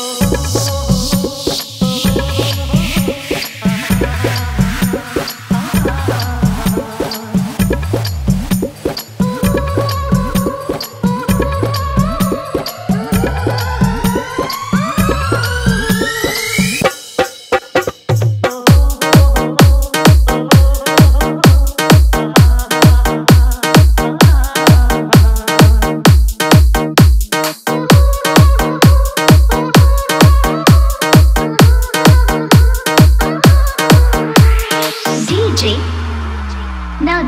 Oh.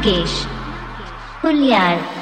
Nagesh Hulyar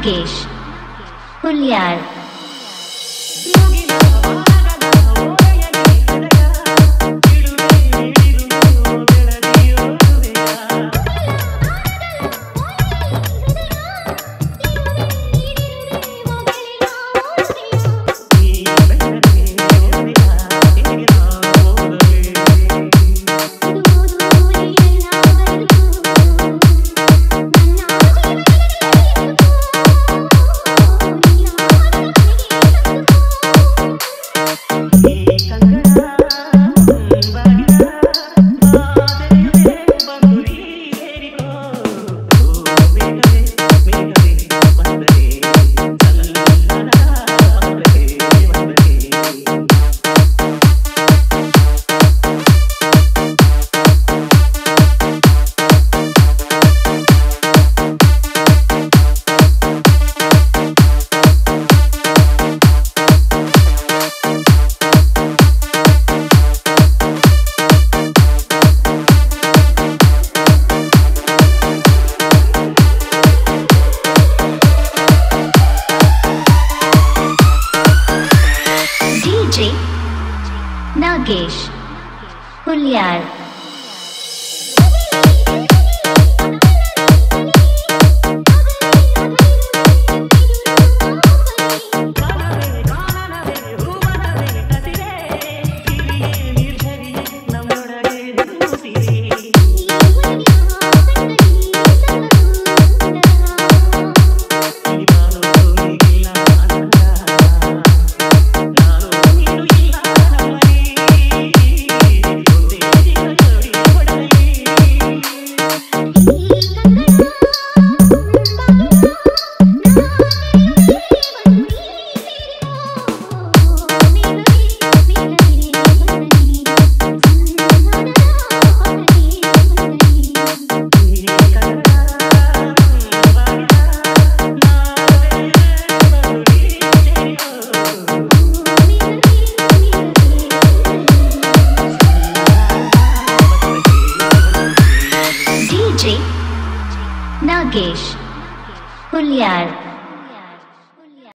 Nagesh Hulyar DJ Nagesh Mukesh हुलियार